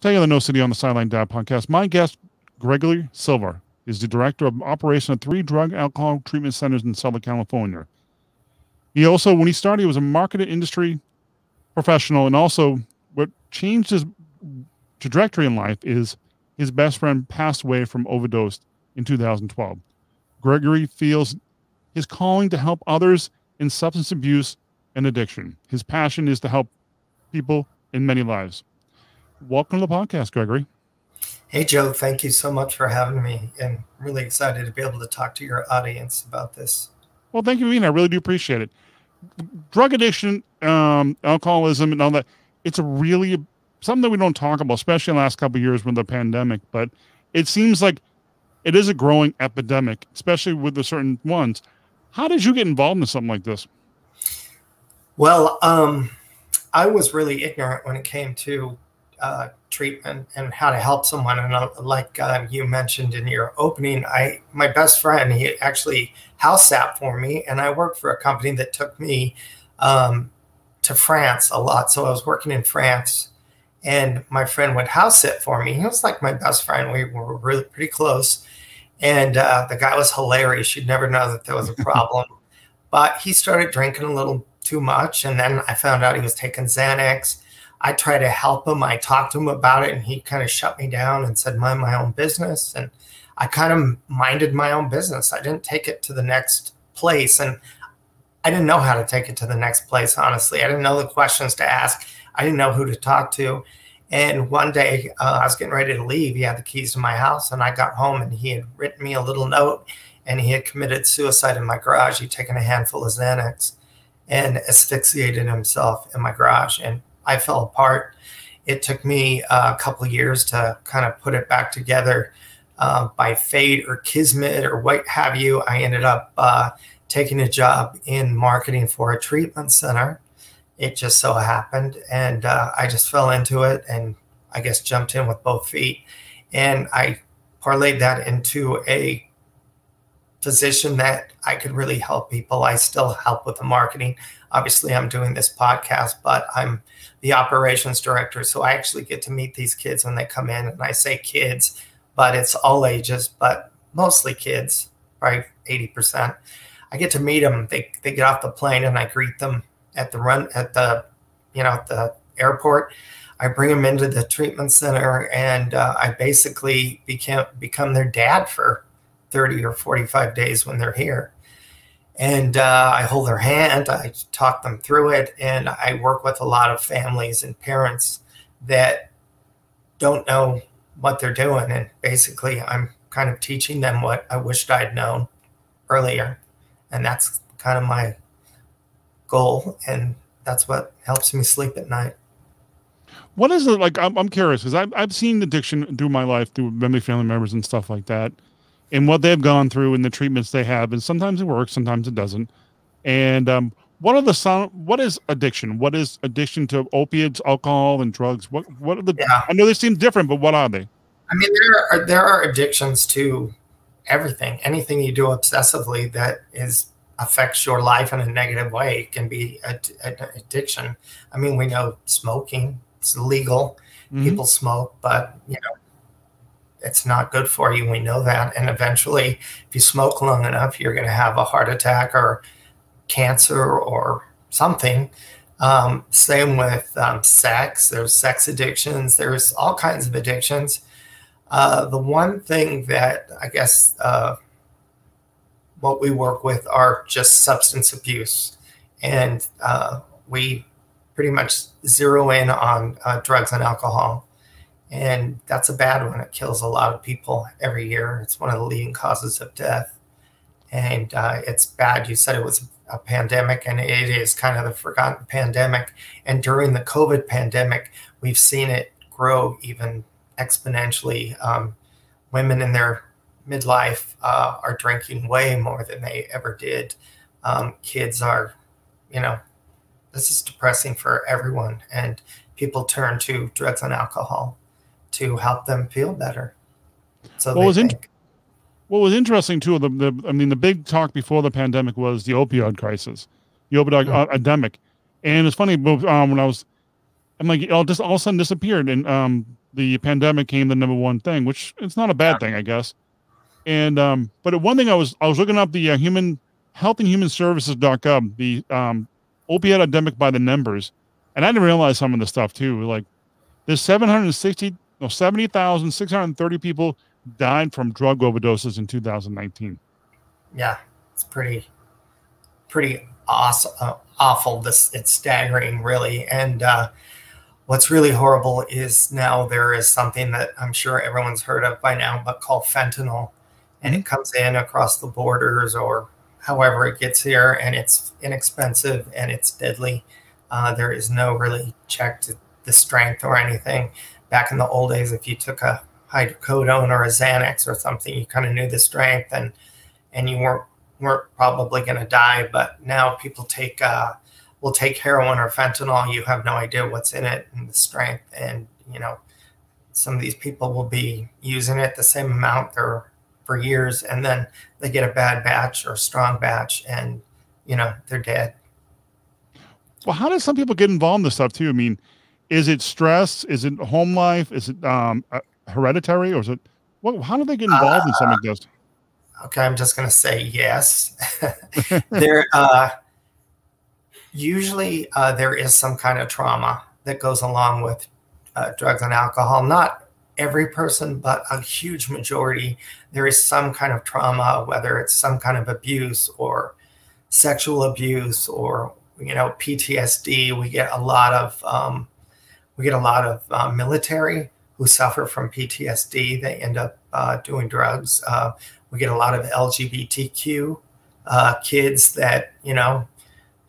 Tell you the No Sitting on the Sideline Dad podcast. My guest, Gregory Silva, is the director of operation of three drug alcohol treatment centers in Southern California. He also, when he started, he was a marketing industry professional, and also what changed his trajectory in life is his best friend passed away from overdose in 2012. Gregory feels his calling to help others in substance abuse and addiction. His passion is to help people in many lives. Welcome to the podcast, Gregory. Hey, Joe. Thank you so much for having me. And really excited to be able to talk to your audience about this. Well, thank you for being here. I really do appreciate it. Drug addiction, um, alcoholism, and all that, it's a really something that we don't talk about, especially in the last couple of years with the pandemic. But it seems like it is a growing epidemic, especially with the certain ones. How did you get involved in something like this? Well, um, I was really ignorant when it came to uh, treatment and how to help someone. And uh, like uh, you mentioned in your opening, I my best friend he actually house sat for me, and I worked for a company that took me um, to France a lot. So I was working in France, and my friend would house sit for me. He was like my best friend. We were really pretty close, and uh, the guy was hilarious. You'd never know that there was a problem, but he started drinking a little too much, and then I found out he was taking Xanax I tried to help him. I talked to him about it, and he kind of shut me down and said, "Mind my own business." And I kind of minded my own business. I didn't take it to the next place, and I didn't know how to take it to the next place. Honestly, I didn't know the questions to ask. I didn't know who to talk to. And one day, uh, I was getting ready to leave. He had the keys to my house, and I got home, and he had written me a little note, and he had committed suicide in my garage. He'd taken a handful of Xanax and asphyxiated himself in my garage. And I fell apart. It took me a couple years to kind of put it back together. Uh, by fate or kismet or what have you, I ended up uh, taking a job in marketing for a treatment center. It just so happened, and uh, I just fell into it, and I guess jumped in with both feet, and I parlayed that into a position that I could really help people. I still help with the marketing. Obviously, I'm doing this podcast, but I'm the operations director. So I actually get to meet these kids when they come in. And I say kids, but it's all ages, but mostly kids, probably 80%. I get to meet them. They, they get off the plane and I greet them at the run at the, you know, at the airport. I bring them into the treatment center and uh, I basically became become their dad for 30 or 45 days when they're here. And uh, I hold their hand, I talk them through it, and I work with a lot of families and parents that don't know what they're doing. And basically, I'm kind of teaching them what I wished I'd known earlier. And that's kind of my goal. And that's what helps me sleep at night. What is it like? I'm, I'm curious because I've, I've seen addiction through my life through many family members and stuff like that and what they've gone through and the treatments they have. And sometimes it works, sometimes it doesn't. And um, what are the sound? What is addiction? What is addiction to opiates, alcohol, and drugs? What what are the? Yeah. I know they seem different, but what are they? I mean, there are there are addictions to everything. Anything you do obsessively that is affects your life in a negative way can be an addiction. I mean, we know smoking; it's legal. Mm-hmm. People smoke, but you know, it's not good for you. We know that. And eventually, if you smoke long enough, you're going to have a heart attack or cancer or something. Um, same with um, sex. There's sex addictions. There's all kinds of addictions. Uh, the one thing that I guess uh, what we work with are just substance abuse. And uh, we pretty much zero in on uh, drugs and alcohol and that's a bad one. It kills a lot of people every year. It's one of the leading causes of death, and uh, it's bad. You said it was a pandemic, and it is kind of the forgotten pandemic. And during the COVID pandemic, we've seen it grow even exponentially. Um, women in their midlife uh, are drinking way more than they ever did. Um, kids are, you know, this is depressing for everyone, and people turn to drugs and alcohol to help them feel better. So what was in- what was interesting too, the, the I mean, the big talk before the pandemic was the opioid crisis, the opioid mm-hmm. epidemic, and it's funny. Um, when I was, I'm like, it all just all of a sudden disappeared, and um, the pandemic came the number one thing, which it's not a bad thing, I guess. And um, but one thing I was I was looking up the uh, human health and human services.gov, the um, opiate epidemic by the numbers, and I didn't realize some of the stuff too. Like there's 760 no 70,630 people died from drug overdoses in 2019. Yeah, it's pretty pretty awesome, uh, awful. This it's staggering, really. And uh, what's really horrible is now there is something that I'm sure everyone's heard of by now, but called fentanyl, and it comes in across the borders or however it gets here, and it's inexpensive and it's deadly. Uh, there is no really check to the strength or anything. Back in the old days, if you took a hydrocodone or a Xanax or something, you kind of knew the strength and and you weren't weren't probably going to die. But now people take uh, will take heroin or fentanyl. You have no idea what's in it and the strength, and you know some of these people will be using it the same amount they're for years, and then they get a bad batch or strong batch, and you know they're dead. Well, how do some people get involved in this stuff too? I mean, is it stress? Is it home life? Is it um, uh, hereditary, or is it? What, how do they get involved uh, in something like this? Okay, I'm just going to say yes. there, uh, usually uh, there is some kind of trauma that goes along with uh, drugs and alcohol. Not every person, but a huge majority, there is some kind of trauma, whether it's some kind of abuse or sexual abuse or you know PTSD. We get a lot of um, we get a lot of uh, military who suffer from PTSD. They end up uh, doing drugs. Uh, we get a lot of LGBTQ uh, kids that you know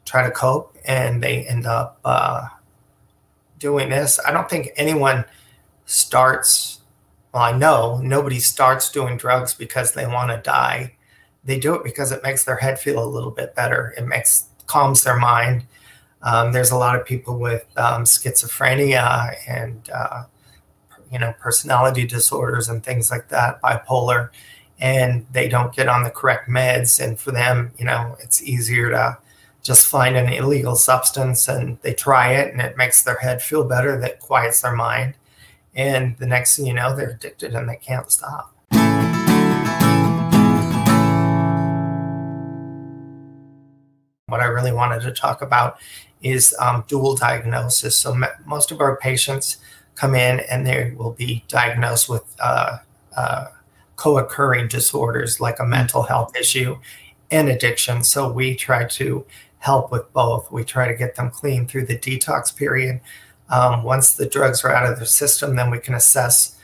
try to cope and they end up uh, doing this. I don't think anyone starts, well, I know nobody starts doing drugs because they want to die. They do it because it makes their head feel a little bit better. It makes calms their mind. Um, there's a lot of people with um, schizophrenia and uh, you know personality disorders and things like that, bipolar, and they don't get on the correct meds. And for them, you know, it's easier to just find an illegal substance and they try it and it makes their head feel better. That quiets their mind and the next thing you know, they're addicted and they can't stop. What I really wanted to talk about is um, dual diagnosis. So, most of our patients come in and they will be diagnosed with uh, uh, co occurring disorders like a mental health issue and addiction. So, we try to help with both. We try to get them clean through the detox period um, once the drugs are out of their system, then we can assess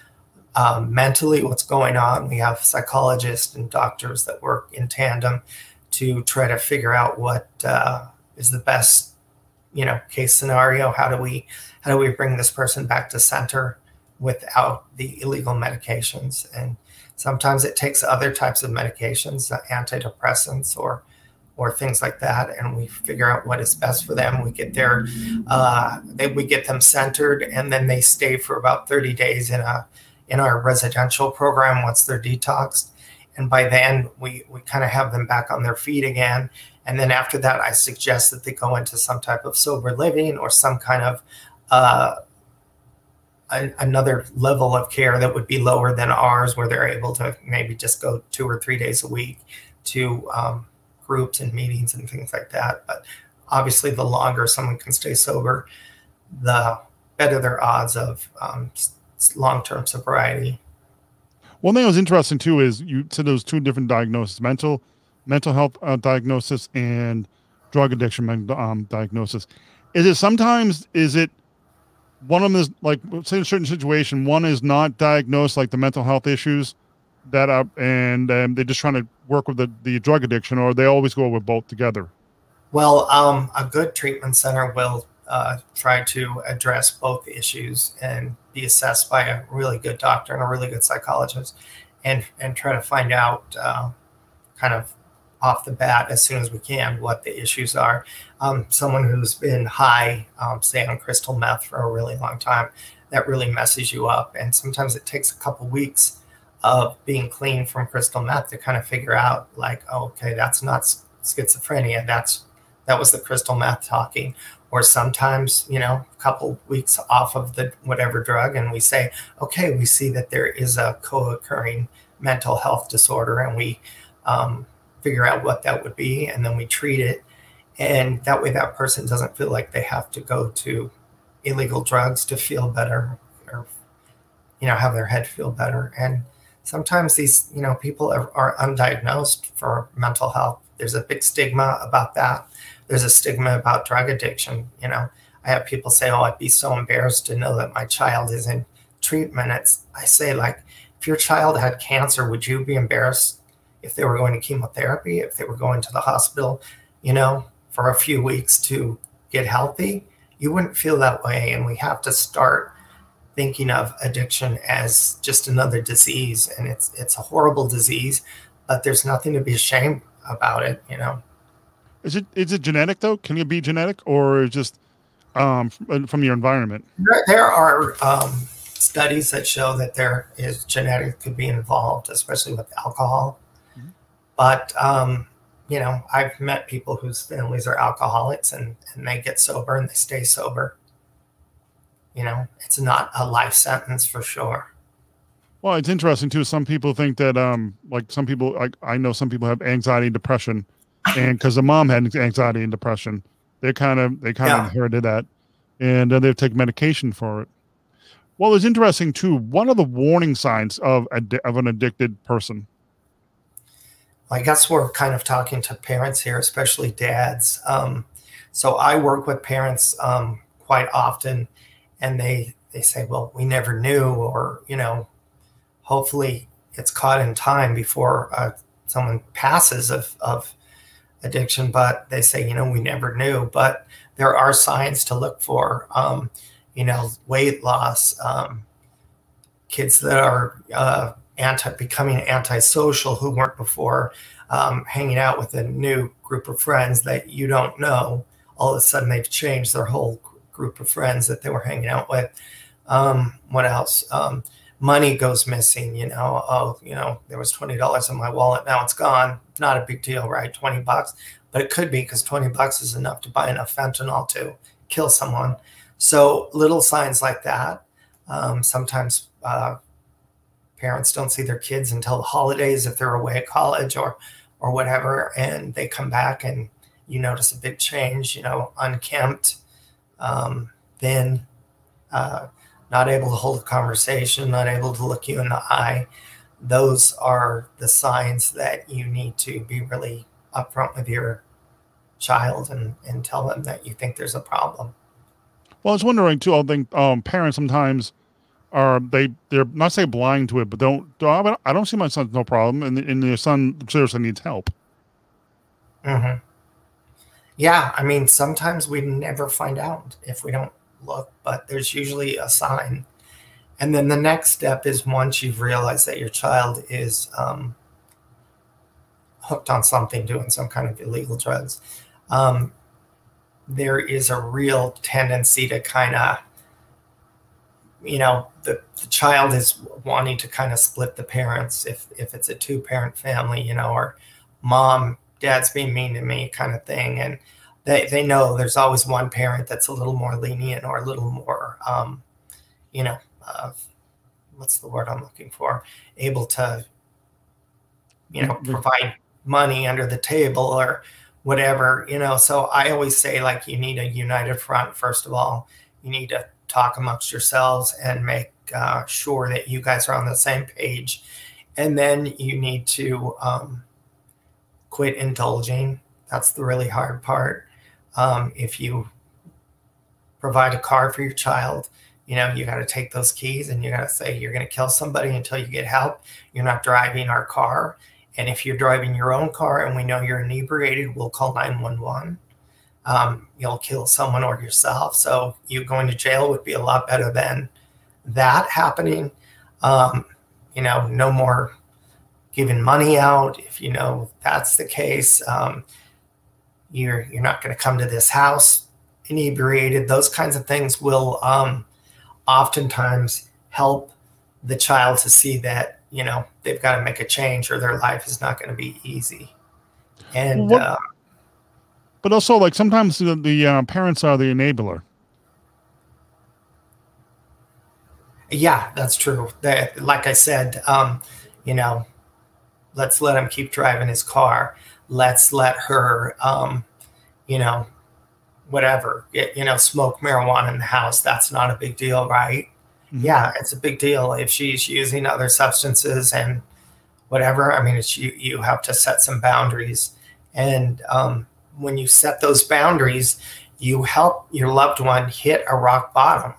um, mentally what's going on. We have psychologists and doctors that work in tandem to try to figure out what uh, is the best, you know, case scenario. How do we how do we bring this person back to center without the illegal medications? And sometimes it takes other types of medications, uh, antidepressants or or things like that, and we figure out what is best for them. We get their, uh, they, we get them centered, and then they stay for about 30 days in a in our residential program once they're detoxed. And by then, we we kind of have them back on their feet again. And then after that, I suggest that they go into some type of sober living or some kind of uh, another level of care that would be lower than ours, where they're able to maybe just go two or three days a week to um, groups and meetings and things like that. But obviously, the longer someone can stay sober, the better their odds of um, long term sobriety. One thing that was interesting too is you said those two different diagnoses: mental mental health uh, diagnosis and drug addiction um, diagnosis. Is it sometimes is it one of them is like say in a certain situation, one is not diagnosed like the mental health issues that up and um, they're just trying to work with the, the drug addiction or they always go with both together well um, a good treatment center will uh, try to address both issues and be assessed by a really good doctor and a really good psychologist and and try to find out uh, kind of off the bat as soon as we can what the issues are. Um, someone who's been high um, say on crystal meth for a really long time that really messes you up. And sometimes it takes a couple weeks of being clean from crystal meth to kind of figure out like oh, okay that's not schizophrenia that's that was the crystal meth talking. Or sometimes you know a couple weeks off of the whatever drug and we say okay we see that there is a co-occurring mental health disorder and we um, figure out what that would be and then we treat it. And that way that person doesn't feel like they have to go to illegal drugs to feel better or you know have their head feel better. And sometimes these you know people are, are undiagnosed for mental health. There's a big stigma about that. There's a stigma about drug addiction you know. I have people say oh i'd be so embarrassed to know that my child is in treatment. It's i say like if your child had cancer would you be embarrassed if they were going to chemotherapy if they were going to the hospital you know for a few weeks to get healthy you wouldn't feel that way. And we have to start thinking of addiction as just another disease. And it's it's a horrible disease but there's nothing to be ashamed about it you know. Is it is it genetic though? Can it be genetic or just um, from your environment? There, there are um, studies that show that there is genetic could be involved especially with alcohol. But um, you know i've met people whose families are alcoholics and and they get sober and they stay sober you know, it's not a life sentence for sure. Well, it's interesting too. Some people think that, um, like some people, like I know some people have anxiety and depression, and because the mom had anxiety and depression, they kind of they kind of inherited that, and uh, they take medication for it. Well, it's interesting too. One of the warning signs of a, of an addicted person? I guess we're kind of talking to parents here, especially dads. Um, so I work with parents um, quite often, and they they say, well, we never knew, or you know, hopefully it's caught in time before uh, someone passes of of addiction. But they say, you know, we never knew. But there are signs to look for. Um, you know, weight loss, um, kids that are uh, anti becoming antisocial who weren't before, um, hanging out with a new group of friends that you don't know. All of a sudden, they've changed their whole group of friends that they were hanging out with. Um, what else? Um, money goes missing. You know, oh, you know, there was twenty dollars in my wallet. Now it's gone. Not a big deal, right? Twenty bucks, but it could be because twenty bucks is enough to buy enough fentanyl to kill someone. So little signs like that. Um, sometimes uh, parents don't see their kids until the holidays if they're away at college or or whatever, and they come back and you notice a big change. You know, unkempt um, thin, uh, not able to hold a conversation, not able to look you in the eye, those are the signs that you need to be really upfront with your child and, and tell them that you think there's a problem. Well, I was wondering too. I think um, parents sometimes are they they're not say blind to it, but don't. I don't see my son's no problem, and, and their son seriously needs help. Mm-hmm. Yeah, I mean, sometimes we never find out if we don't look, but there's usually a sign. And then the next step is once you've realized that your child is um, hooked on something, doing some kind of illegal drugs, um, there is a real tendency to kind of, you know, the, the child is wanting to kind of split the parents if, if it's a two parent family, you know, or mom dad's being mean to me kind of thing. And they, they know there's always one parent that's a little more lenient or a little more um, you know uh, what's the word i'm looking for? Able to you know mm-hmm. provide money under the table or whatever you know? So i always say like you need a united front first of all. You need to talk amongst yourselves and make uh, sure that you guys are on the same page and then you need to um, quit indulging. That's the really hard part. Um, if you provide a car for your child, you know, you got to take those keys and you got to say, you're going to kill somebody until you get help. You're not driving our car. And if you're driving your own car and we know you're inebriated, we'll call 911. Um, you'll kill someone or yourself. So you going to jail would be a lot better than that happening. Um, you know, no more giving money out, if you know that's the case, um, you're you're not going to come to this house inebriated. Those kinds of things will um, oftentimes help the child to see that you know they've got to make a change or their life is not going to be easy. And uh, But also, like sometimes the, the uh, parents are the enabler. Yeah, that's true. That, like I said, um, you know, let's let him keep driving his car. Let's let her, um, you know, whatever, get, you know, smoke marijuana in the house. That's not a big deal, right? Mm-hmm. Yeah, it's a big deal if she's using other substances and whatever. I mean, it's you. You have to set some boundaries, and um, when you set those boundaries, you help your loved one hit a rock bottom.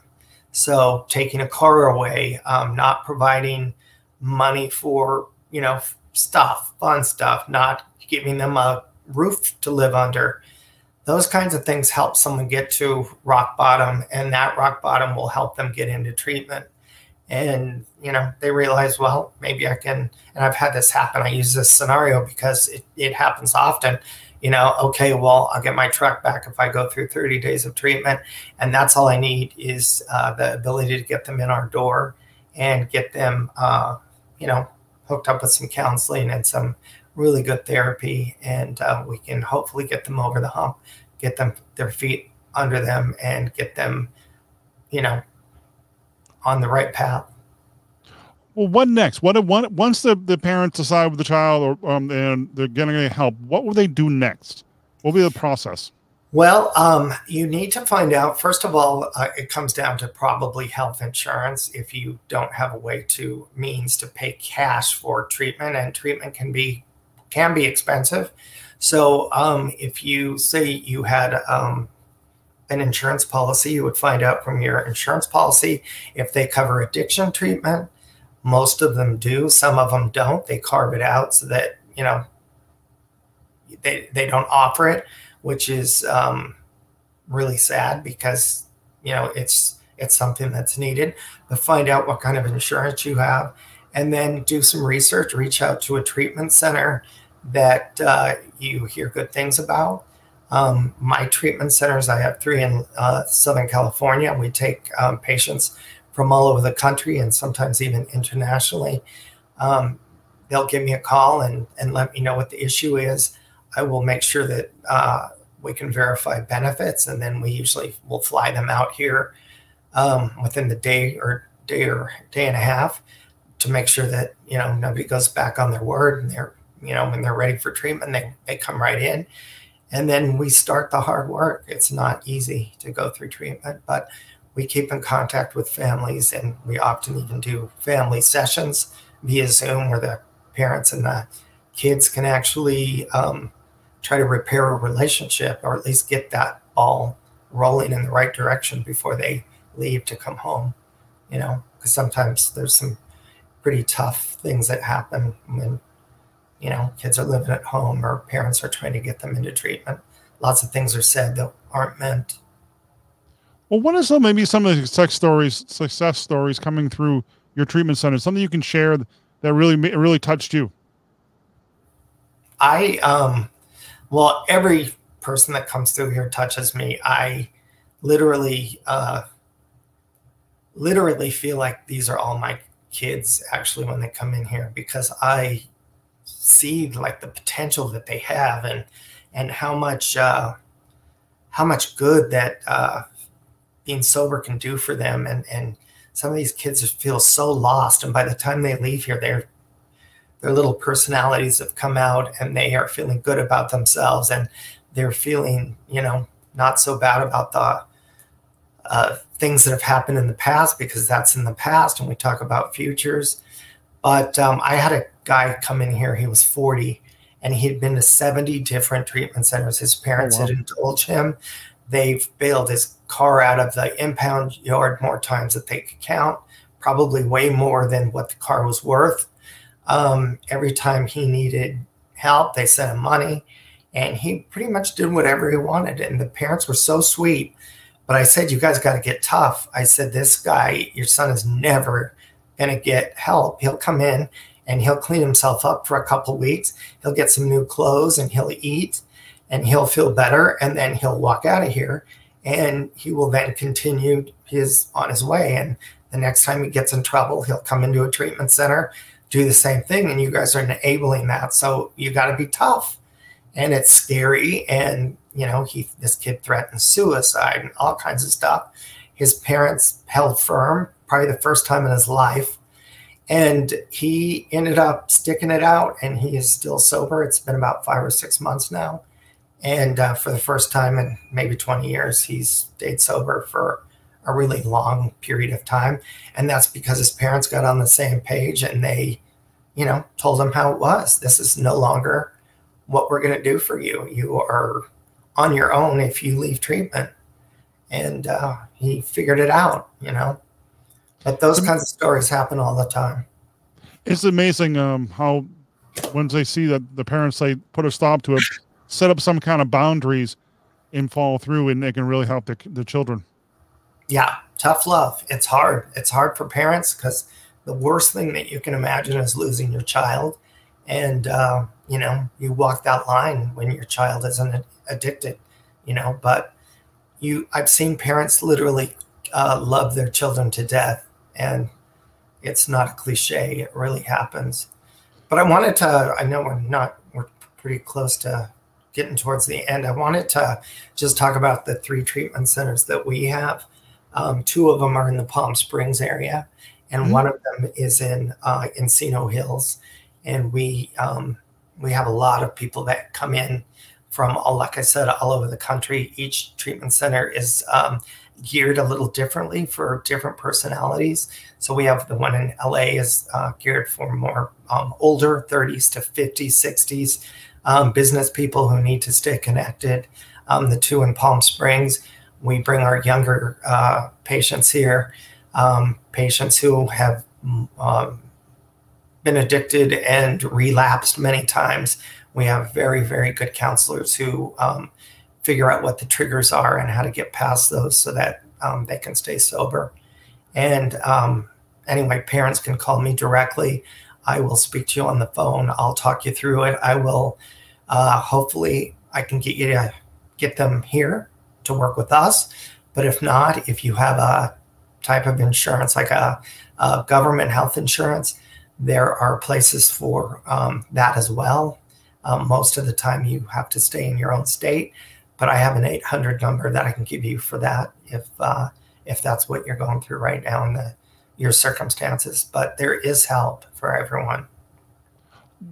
So taking a car away, um, not providing money for you know stuff, fun stuff, not giving them a roof to live under. Those kinds of things help someone get to rock bottom, and that rock bottom will help them get into treatment. And you know, they realize, well, maybe I can. And I've had this happen. I use this scenario because it, it happens often you know, okay, well, I'll get my truck back if I go through 30 days of treatment. And that's all I need is uh, the ability to get them in our door and get them, uh, you know, hooked up with some counseling and some really good therapy. And uh, we can hopefully get them over the hump, get them their feet under them, and get them, you know, on the right path well, what next? What, what once the, the parents decide with the child or um, and they're getting any help, what will they do next? What will be the process? Well, um, you need to find out. First of all, uh, it comes down to probably health insurance if you don't have a way to means to pay cash for treatment, and treatment can be can be expensive. So, um, if you say you had um, an insurance policy, you would find out from your insurance policy if they cover addiction treatment, most of them do. Some of them don't. They carve it out so that you know they they don't offer it, which is um, really sad because you know it's it's something that's needed. But find out what kind of insurance you have, and then do some research. Reach out to a treatment center that uh, you hear good things about. Um, my treatment centers, I have three in uh, Southern California. We take um, patients from all over the country and sometimes even internationally. Um, they'll give me a call and, and let me know what the issue is. I will make sure that uh, we can verify benefits, and then we usually will fly them out here um, within the day or day or day and a half to make sure that you know nobody goes back on their word and they're you know when they're ready for treatment they, they come right in and then we start the hard work it's not easy to go through treatment but we keep in contact with families and we often even do family sessions via Zoom where the parents and the kids can actually um, try to repair a relationship or at least get that ball rolling in the right direction before they leave to come home. You know, because sometimes there's some pretty tough things that happen when, you know, kids are living at home or parents are trying to get them into treatment. Lots of things are said that aren't meant well, what are some maybe some of the success stories, success stories coming through your treatment center? Something you can share that really really touched you. I um, well, every person that comes through here touches me. I literally, uh, literally feel like these are all my kids actually when they come in here because I see like the potential that they have and and how much uh, how much good that uh, being sober can do for them. And and some of these kids feel so lost, and by the time they leave here, their their little personalities have come out, and they are feeling good about themselves, and they're feeling you know not so bad about the uh, things that have happened in the past because that's in the past, and we talk about futures. But um, I had a guy come in here. He was 40 and he had been to 70 different treatment centers. His parents oh, wow. had indulged him. They've bailed his car out of the impound yard more times that they could count, probably way more than what the car was worth. Um, every time he needed help, they sent him money, and he pretty much did whatever he wanted. And the parents were so sweet. But I said, You guys got to get tough. I said, This guy, your son is never going to get help. He'll come in and he'll clean himself up for a couple weeks. He'll get some new clothes and he'll eat and he'll feel better. And then he'll walk out of here and he will then continue his on his way and the next time he gets in trouble he'll come into a treatment center do the same thing and you guys are enabling that so you got to be tough and it's scary and you know, he this kid threatened suicide and all kinds of stuff. His parents held firm, probably the first time in his life. And he ended up sticking it out, and he is still sober. It's been about five or six months now. And uh, for the first time in maybe 20 years, he's stayed sober for a really long period of time. And that's because his parents got on the same page and they, you know, told him how it was. This is no longer what we're going to do for you. You are on your own if you leave treatment. And uh, he figured it out, you know. But those kinds of stories happen all the time. It's amazing um, how once they see that the parents say put a stop to it, set up some kind of boundaries and follow through, and they can really help the, the children. Yeah, tough love. It's hard. It's hard for parents because the worst thing that you can imagine is losing your child. And, uh, you know, you walk that line when your child isn't addicted, you know, but you, I've seen parents literally uh, love their children to death. And it's not a cliche, it really happens. But I wanted to, I know we're not, we're pretty close to getting towards the end. I wanted to just talk about the three treatment centers that we have. Um, two of them are in the Palm Springs area, and mm-hmm. one of them is in uh, Encino Hills. And we um, we have a lot of people that come in from all, like I said, all over the country. Each treatment center is um, geared a little differently for different personalities. So we have the one in LA is uh, geared for more um, older, 30s to 50s, 60s um, business people who need to stay connected. Um, the two in Palm Springs we bring our younger uh, patients here, um, patients who have um, been addicted and relapsed many times. We have very, very good counselors who um, figure out what the triggers are and how to get past those so that they can stay sober. And anyway, parents can call me directly. I will speak to you on the phone. I'll talk you through it. I will, uh, hopefully, I can get you to get them here to work with us. But if not, if you have a type of insurance like a, a government health insurance, there are places for um, that as well. Um, most of the time, you have to stay in your own state, but I have an 800 number that I can give you for that if uh, if that's what you're going through right now in the your circumstances. But there is help for everyone.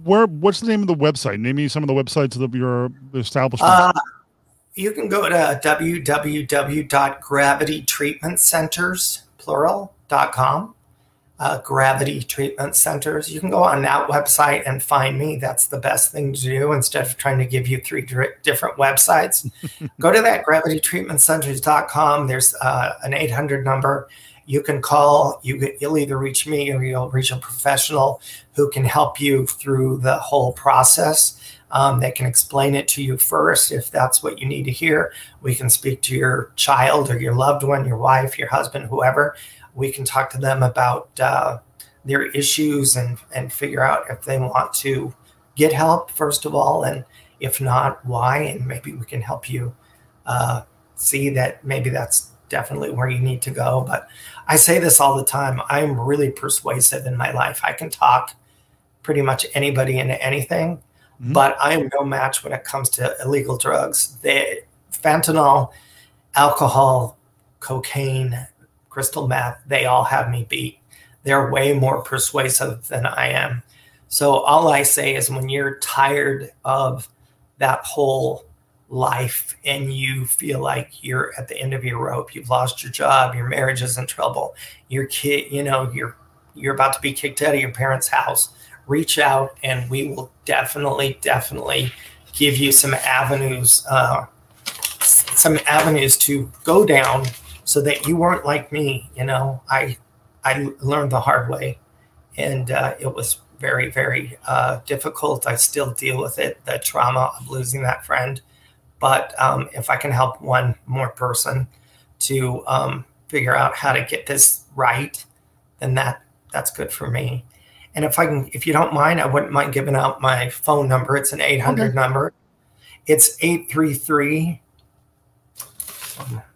Where? What's the name of the website? Name me some of the websites of your establishment. Uh, you can go to www.gravitytreatmentcenters, plural.com. Uh, gravity treatment centers. You can go on that website and find me. That's the best thing to do instead of trying to give you three different websites. go to that gravitytreatmentcenters.com. There's uh, an 800 number you can call. You, you'll either reach me or you'll reach a professional who can help you through the whole process. Um, they can explain it to you first if that's what you need to hear. We can speak to your child or your loved one, your wife, your husband, whoever. We can talk to them about uh, their issues and, and figure out if they want to get help, first of all, and if not, why. And maybe we can help you uh, see that maybe that's definitely where you need to go. But I say this all the time I'm really persuasive in my life. I can talk pretty much anybody into anything. Mm-hmm. But I am no match when it comes to illegal drugs. They, fentanyl, alcohol, cocaine, crystal meth, they all have me beat. They're way more persuasive than I am. So all I say is when you're tired of that whole life and you feel like you're at the end of your rope, you've lost your job, your marriage is in trouble, your kid, you know, you're you're about to be kicked out of your parents' house reach out and we will definitely, definitely give you some avenues, uh, some avenues to go down so that you weren't like me. You know, I, I learned the hard way and uh, it was very, very uh, difficult. I still deal with it, the trauma of losing that friend. But um, if I can help one more person to um, figure out how to get this right, then that that's good for me. And if I can, if you don't mind, I wouldn't mind giving out my phone number. It's an 800 okay. number. It's 833.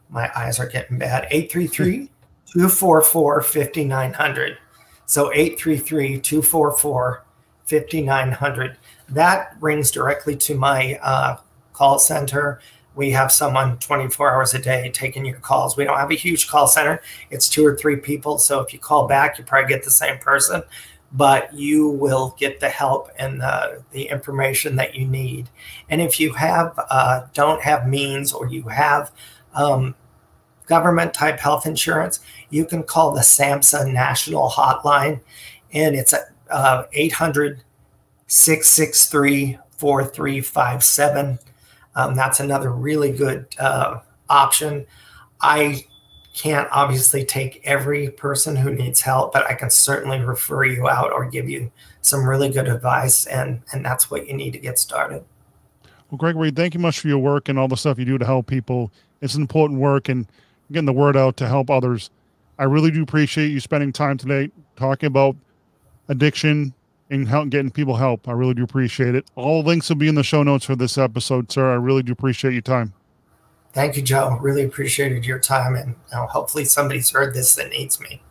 my eyes are getting bad. 833 244 5900. So 833 244 5900. That rings directly to my uh, call center. we have someone 24 hours a day taking your calls. We don't have a huge call center. It's two or three people. So if you call back, you probably get the same person, but you will get the help and the, the information that you need. And if you have uh, don't have means or you have um, government type health insurance, you can call the SAMHSA National Hotline, and it's at uh, 800 663 4357 um, that's another really good uh, option. I can't obviously take every person who needs help, but I can certainly refer you out or give you some really good advice, and and that's what you need to get started. Well, Gregory, thank you much for your work and all the stuff you do to help people. It's important work and getting the word out to help others. I really do appreciate you spending time today talking about addiction and help, getting people help. I really do appreciate it. All links will be in the show notes for this episode, sir. I really do appreciate your time. Thank you, Joe. Really appreciated your time, and you know, hopefully somebody's heard this that needs me.